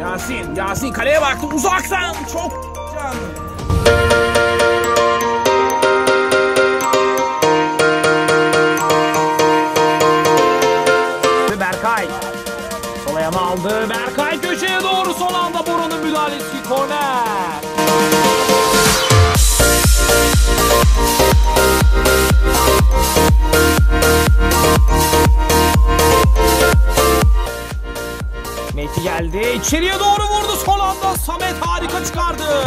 Yasin. Yasin kaleye baktı uzaktan. Çok can. Ve Berkay. Sol aldı. Berkay köşeye doğru son anda Bora'nın müdahalesi. Korner. Mehdi geldi. İçeriye doğru vurdu son anda. Samet harika çıkardı.